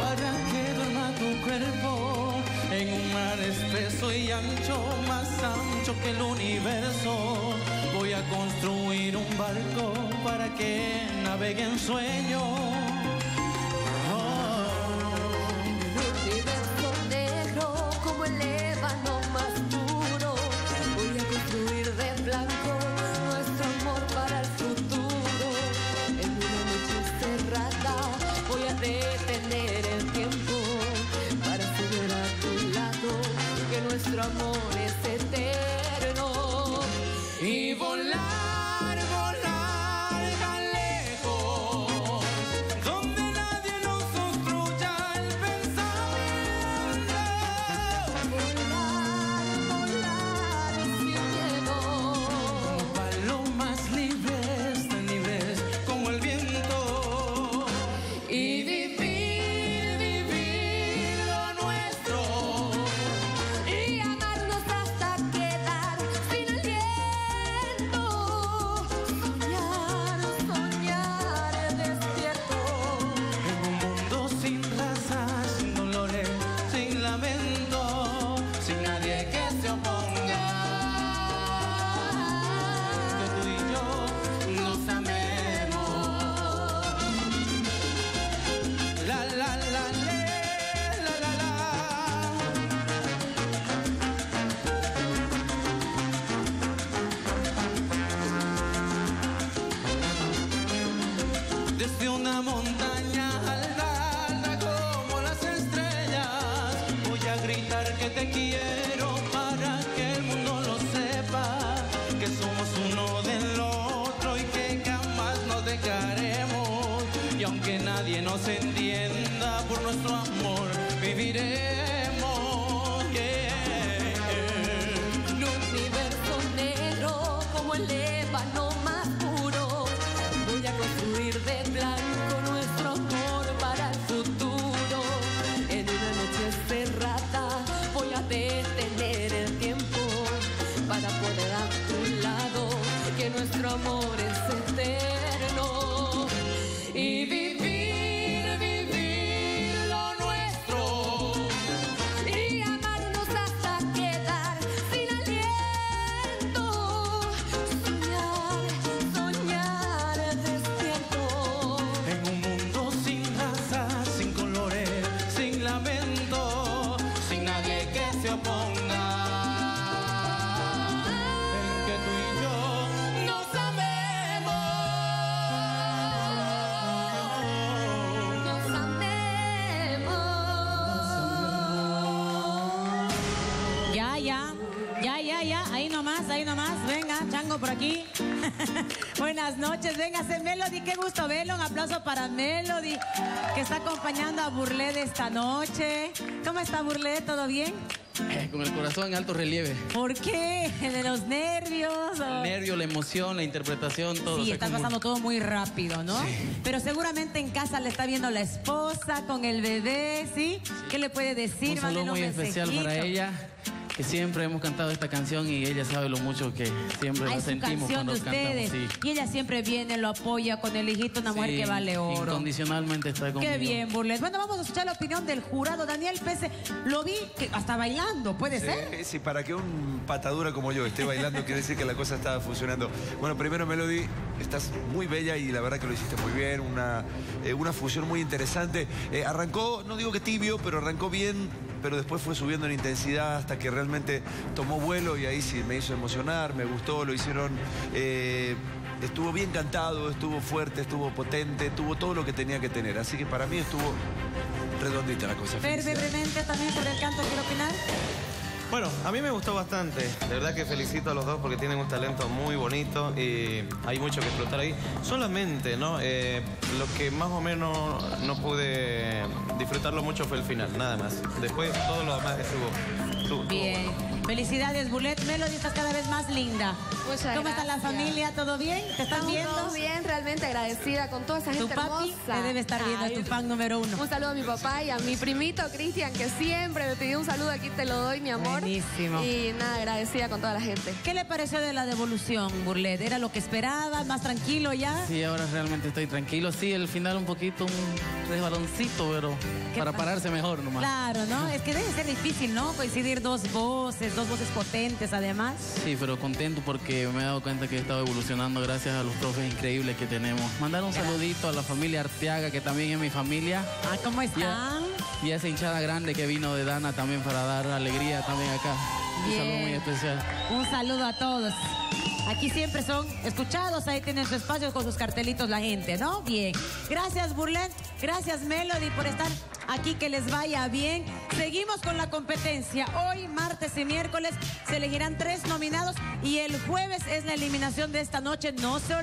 para que duerma tu cuerpo en un mar espeso y ancho, más ancho que el universo. Voy a construir un barco para que navegue en sueños. Desde una montaña alta, como las estrellas, voy a gritar que te quiero para que el mundo lo sepa, que somos uno del otro y que jamás nos dejaremos. Y aunque nadie nos entienda por nuestro amor, viviremos. Nomás, venga, chango por aquí. Buenas noches, véngase Melody, qué gusto verlo, un aplauso para Melody, que está acompañando a Burlé de esta noche. ¿Cómo está Burlé? ¿Todo bien? Eh, Con el corazón en alto relieve. ¿Por qué? ¿De los nervios? El nervio, la emoción, la interpretación, todo. Sí, está pasando todo muy rápido, ¿no? Pero seguramente en casa le está viendo la esposa con el bebé, ¿sí? ¿Qué le puede decir? Un saludo muy especial para ella, que siempre hemos cantado esta canción y ella sabe lo mucho que siempre la sentimos canción de cuando cantamos. sí. Y ella siempre viene, lo apoya con el hijito, una mujer Sí, que vale oro. Incondicionalmente está conmigo. Qué bien, Burles. Bueno, vamos a escuchar la opinión del jurado. Daniel Pese, lo vi que hasta bailando, ¿puede ser? Sí, sí, para que un patadura como yo esté bailando quiere decir que la cosa está funcionando. Bueno, primero Melody, estás muy bella y la verdad que lo hiciste muy bien, una, eh, una fusión muy interesante. Eh, arrancó, no digo que tibio, pero arrancó bien, pero después fue subiendo en intensidad hasta que realmente tomó vuelo y ahí sí me hizo emocionar, me gustó, lo hicieron... eh, Estuvo bien cantado, estuvo fuerte, estuvo potente, tuvo todo lo que tenía que tener. Así que para mí estuvo redondita la cosa. Brevemente también por el canto, quiero opinar. Bueno, a mí me gustó bastante. De verdad que felicito a los dos porque tienen un talento muy bonito y hay mucho que explotar ahí. Solamente, ¿no? Eh, lo que más o menos no pude disfrutarlo mucho fue el final, nada más. Después todo lo demás estuvo. estuvo- Bien. bueno. Felicidades, Bulet. Melody, estás cada vez más linda. Muchas ¿Cómo está la familia? ¿Todo bien? ¿Te están Estamos viendo? todos bien, realmente agradecida con toda esa Tu gente papi hermosa. te debe estar viendo, es tu Ay, fan número uno. Un saludo a mi papá y a mi primito Cristian, que siempre me pidió un saludo. Aquí te lo doy, mi amor. Buenísimo. Y nada, agradecida con toda la gente. ¿Qué le pareció de la devolución, Burlet? ¿Era lo que esperaba? ¿Más tranquilo ya? Sí, ahora realmente estoy tranquilo. Sí, el final un poquito, un resbaloncito, pero ¿Qué para pasa? pararse mejor nomás. Claro, ¿no? Es que debe ser difícil, ¿no? Coincidir dos voces, voces, dos voces potentes además. Sí, pero contento porque me he dado cuenta que he estado evolucionando gracias a los profes increíbles que tenemos. Mandar un saludito a la familia Arteaga, que también es mi familia. Ah, ¿cómo están? Y a esa hinchada grande que vino de Dana también para dar alegría también acá. Un saludo muy especial. Un saludo a todos. Aquí siempre son escuchados, ahí tienen su espacio con sus cartelitos la gente, ¿no? Bien. Gracias, Burlet. Gracias, Melody, por estar aquí, que les vaya bien. Seguimos con la competencia. Hoy, martes y miércoles, se elegirán tres nominados y el jueves es la eliminación de esta noche. No se olviden.